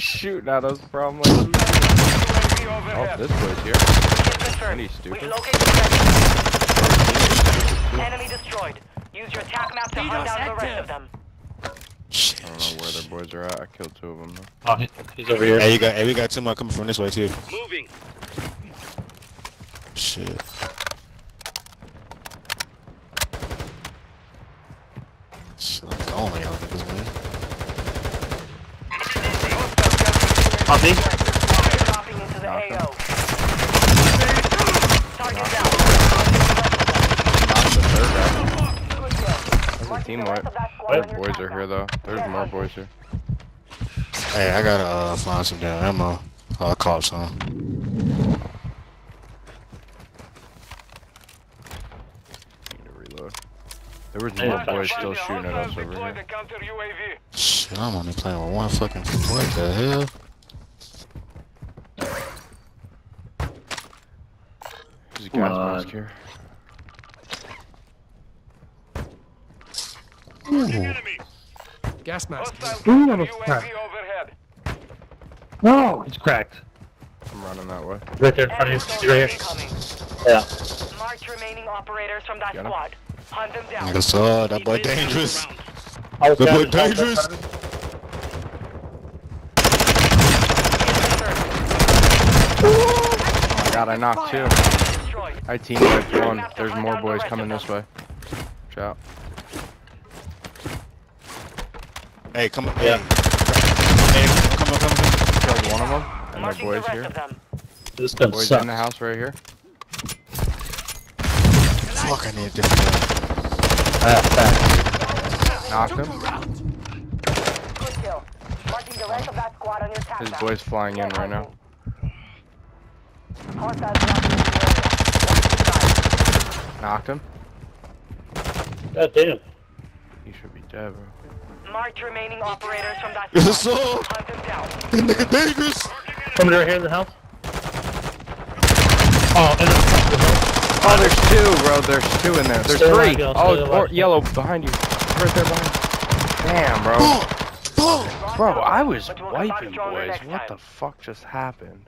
He's shooting at us, bro. I'm like, oh, this boy's here. And he's stupid. We've located the Enemy destroyed. Use your attack map to hunt down the rest of them. I don't know where their boys are at. I killed two of them. Though. Oh, he's over here. Hey, you got, hey, we got two more coming from this way too. Moving. Shit. Shit, I'm on a Marking team the rest wipe. of that squad Their on your boys are here though. There's more boys here. Hey, I gotta uh, find some damn ammo. I'll call some. Need to reload. There was more boys still shooting at us over here. Shit, I'm only playing with one fucking. What the hell? There's a gas mask here. Gas mask. Ooh, that was cracked. No, he's cracked. I'm running that way. Right there in front of you. right here. Yeah. Mark remaining operators from that squad. Hunt them down. Nigga saw that boy dangerous. I was That boy in dangerous. Oh my god, I knocked two. Destroyed. I team wiped one. There's more boys coming this way. Watch out. Hey, come on. Yeah. Hey, hey, come on, come on, come on. Killed one of them. And their Marking the boys here. of them. This gun Boys sucks. in the house right here. Fuck, I need a different gun. Ah, Knocked him. Good kill. Marking the rest of that squad on your attack His boy's flying in right now. Knocked him. back. God damn. He should be dead, bro. Marked remaining operators from that Yes, squad. sir. Hunt them down. That nigga dangerous. Somebody right here in the house. Oh, in the Oh, there's two, bro. There's two in there. There's Stay three. y'all. Oh, stay Oh, or, alive. yellow behind you. Right there behind. you. Damn, bro. Fuck. Fuck. Bro, I was But we'll come back wiping boys. What the fuck just happened?